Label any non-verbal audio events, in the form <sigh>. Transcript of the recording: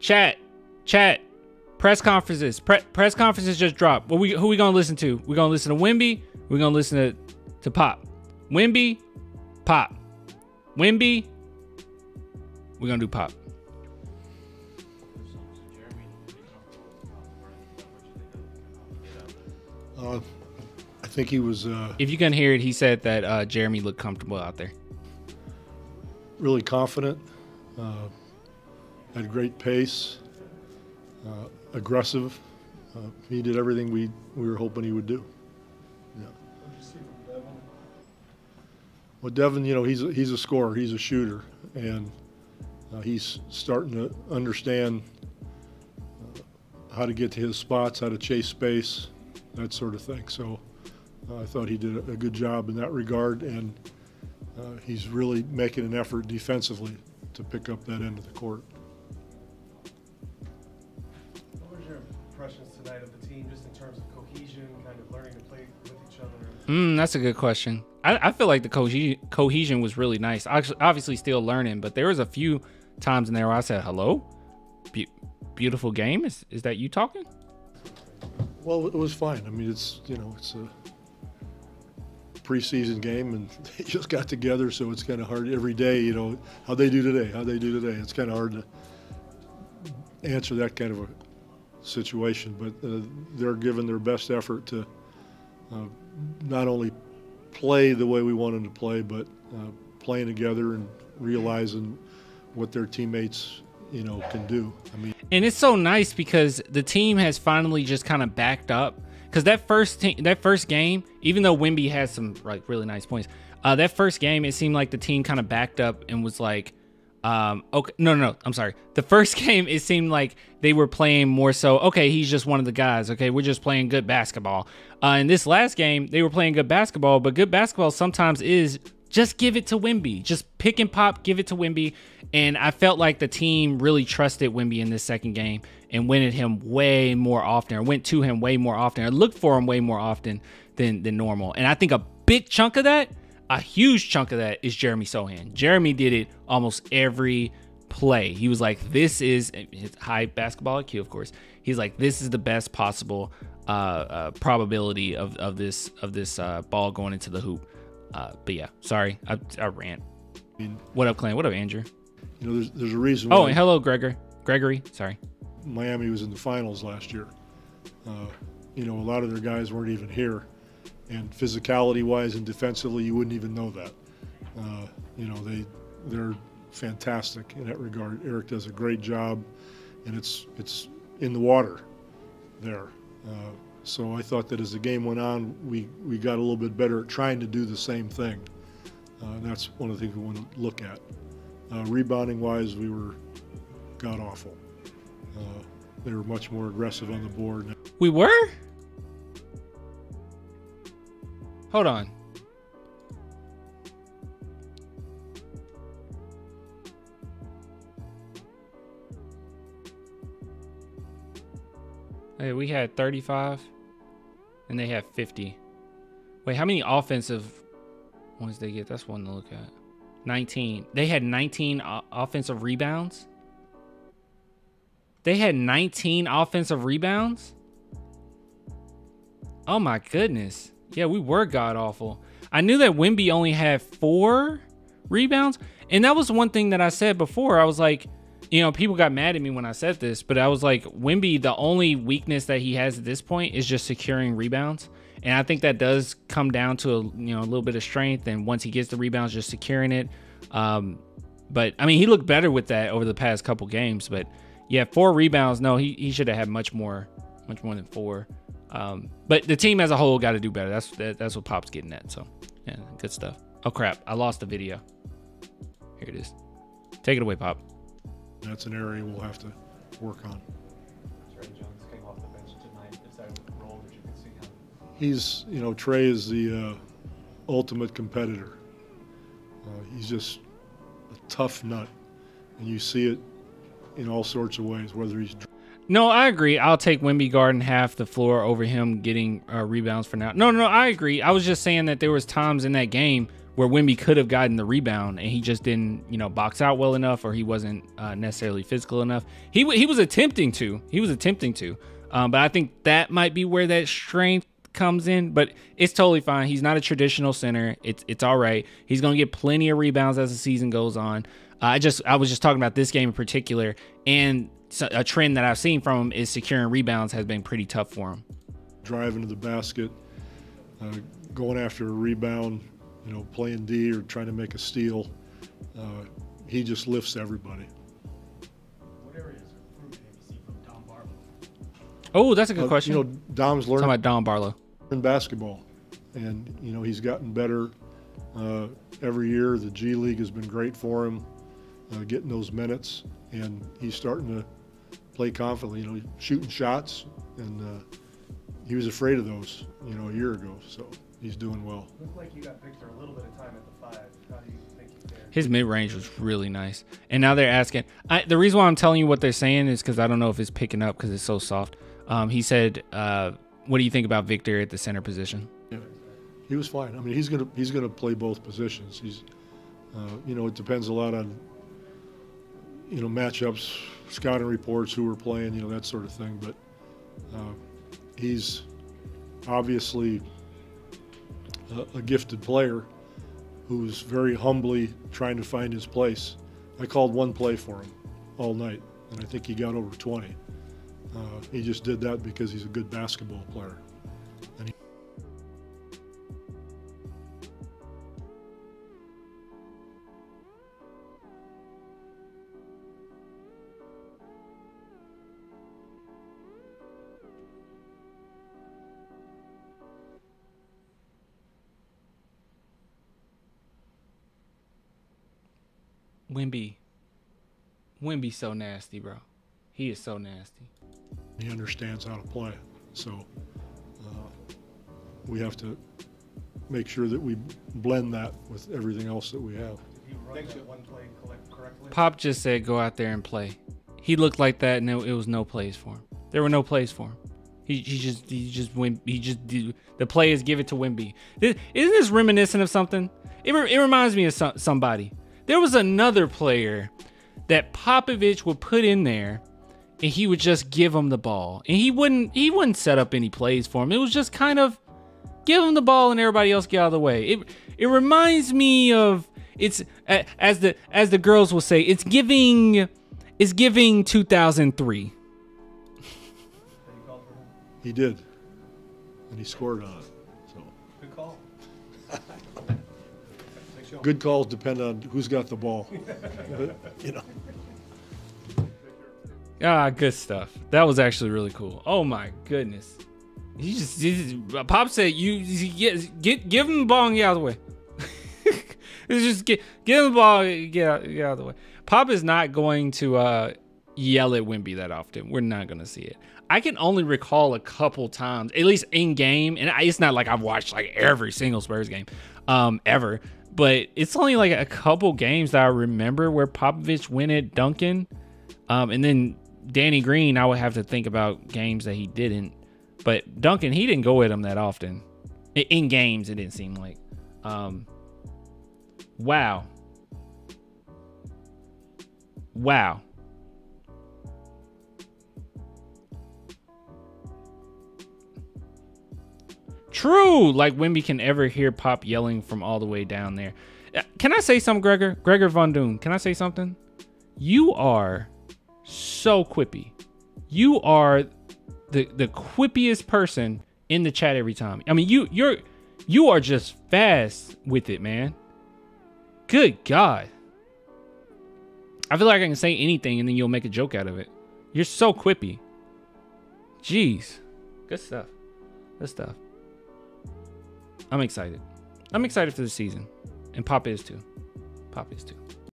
chat, chat, press conferences. Pre- press conferences just dropped. What we who we gonna listen to? We gonna listen to Wimby. We gonna listen to to Pop. Wimby, Pop. Wimby. We gonna do Pop. Uh, I think he was uh, If you can hear it, he said that uh, Jeremy looked comfortable out there. really confident, uh, had great pace, uh, aggressive. Uh, he did everything we, we were hoping he would do. Yeah. Well, Devin, you know, he's a, he's a scorer, he's a shooter, and uh, he's starting to understand uh, how to get to his spots, how to chase space, that sort of thing. So uh, I thought he did a, a good job in that regard, and uh, he's really making an effort defensively to pick up that end of the court. Mm, that's a good question. I, I feel like the cohe- cohesion was really nice. Actually, obviously, still learning, but there was a few times in there where I said, "Hello, Be- beautiful game." Is is that you talking? Well, it was fine. I mean, it's you know, it's a preseason game, and <laughs> they just got together, so it's kind of hard every day. You know, how they do today, how they do today. It's kind of hard to answer that kind of a situation, but uh, they're giving their best effort to uh, not only play the way we want them to play, but uh, playing together and realizing what their teammates, you know, can do. I mean. And it's so nice because the team has finally just kind of backed up. Because that first te- that first game, even though Wimby had some like really nice points, uh, that first game it seemed like the team kind of backed up and was like, um, okay, no, no, no, I'm sorry. The first <laughs> game it seemed like they were playing more so. Okay, he's just one of the guys. Okay, we're just playing good basketball. Uh, in this last game, they were playing good basketball, but good basketball sometimes is just give it to Wimby. Just pick and pop, give it to Wimby. And I felt like the team really trusted Wimby in this second game and went at him way more often, or went to him way more often, or looked for him way more often than than normal. And I think a big chunk of that, a huge chunk of that, is Jeremy Sochan. Jeremy did it almost every play. He was like, "This is his high basketball IQ, of course." He's like, "This is the best possible uh, uh, probability of of this of this uh, ball going into the hoop." Uh, but yeah, sorry, I, I rant. What up, Clan? What up, Andrew? You know, there's, there's a reason. Oh, and hello, Gregor. Gregory. Sorry. Miami was in the finals last year. Uh, you know, a lot of their guys weren't even here, and physicality-wise and defensively, you wouldn't even know that. Uh, you know, they they're fantastic in that regard. Erik does a great job, and it's it's in the water there. Uh, so I thought that as the game went on, we, we got a little bit better at trying to do the same thing. Uh, and that's one of the things we want to look at. Uh, rebounding wise, we were god awful. Uh, they were much more aggressive on the board. We were? Hold on. Hey, we had 35 and they have 50. Wait, how many offensive ones they get? That's one to look at. 19. They had 19 offensive rebounds. They had 19 offensive rebounds. Oh my goodness. Yeah, we were god awful. I knew that Wimby only had four rebounds. And that was one thing that I said before. I was like, you know, people got mad at me when I said this, but I was like, Wimby, the only weakness that he has at this point is just securing rebounds. And I think that does come down to a you know a little bit of strength. And once he gets the rebounds, just securing it. Um, but I mean, he looked better with that over the past couple games. But yeah, four rebounds. No, he, he should have had much more, much more than four. Um, but the team as a whole got to do better. That's that, that's what Pop's getting at. So yeah, good stuff. Oh crap, I lost the video. Here it is. Take it away, Pop. That's an area we'll have to work on. Tre Jones came off the bench tonight. Is that a role you can see? He's, you know, Tre is the uh, ultimate competitor. Uh, he's just a tough nut, and you see it in all sorts of ways. Whether he's No, I agree. I'll take Wimby Garden half the floor over him getting uh, rebounds for now. No, no, no, I agree. I was just saying that there was times in that game where Wimby could have gotten the rebound and he just didn't, you know, box out well enough or he wasn't uh, necessarily physical enough. He he was attempting to. He was attempting to. Um, but I think that might be where that strength comes in, but it's totally fine. He's not a traditional center. It's it's all right. He's going to get plenty of rebounds as the season goes on. I just I was just talking about this game in particular, and a trend that I've seen from him is securing rebounds has been pretty tough for him. Driving to the basket, uh, going after a rebound, you know, playing D or trying to make a steal. Uh, he just lifts everybody. What areas of have you seen from Dom Barlow? Oh, that's a good Uh, question. You know, Dom's Talking learning about Dom Barlow. in basketball, and you know he's gotten better uh, every year. The G League has been great for him, uh, getting those minutes, and he's starting to play confidently. You know, shooting shots, and uh, he was afraid of those, you know, a year ago. So he's doing well. Looked like you got Victor a little bit of time at the five. How do you think he fared? His mid range was really nice. And now they're asking. I, the reason why I'm telling you what they're saying is because I don't know if it's picking up because it's so soft. Um, he said, uh, "What do you think about Victor at the center position?" Yeah, he was fine. I mean, he's gonna he's gonna play both positions. He's, uh, you know, it depends a lot on, you know, matchups, scouting reports, who we're playing, you know, that sort of thing. But uh, he's obviously a, a gifted player who's very humbly trying to find his place. I called one play for him all night, and I think he got over 20. Uh, he just did that because he's a good basketball player. Wimby. Wimby's so nasty, bro. He is so nasty. He understands how to play. So uh, we have to make sure that we blend that with everything else that we have. Did he run that one play collect correctly? Pop just said, "Go out there and play." He looked like that, and it, it was no plays for him. There were no plays for him. He, he just he just went he just did, the play is give it to Wimby. This, isn't this reminiscent of something? It, re- it reminds me of some, somebody. There was another player that Popovich would put in there, and he would just give him the ball, and he wouldn't he wouldn't set up any plays for him. It was just kind of give him the ball and everybody else get out of the way. It it reminds me of it's as the as the girls will say, it's giving it's giving 2003. That you called for him? He did, and he scored on it. So Good call. <laughs> good calls depend on who's got the ball. <laughs> you know, Ah, good stuff. That was actually really cool. Oh my goodness. He just, he just- Pop said you, get get give him the ball and get out of the way. <laughs> it's just get give him the ball, get out, get out of the way. Pop is not going to uh, yell at Wimby that often. We're not going to see it. I can only recall a couple times, at least in game, and it's not like I've watched like every single Spurs game um, ever, but it's only like a couple games that I remember where Popovich went at Duncan. Um, and then Danny Green, I would have to think about games that he didn't. But Duncan, he didn't go at him that often. In games, it didn't seem like. Um, wow. Wow. True. Like Wimby can ever hear Pop yelling from all the way down there. Uh, Can I say something, Gregor? Gregor Von Doom, can I say something? You are so quippy. You are the the quippiest person in the chat every time. I mean, you you're you are just fast with it, man. Good God. I feel like I can say anything and then you'll make a joke out of it. You're so quippy. Jeez. Good stuff. Good stuff. I'm excited. I'm excited for the season. And Pop is too. Pop is too.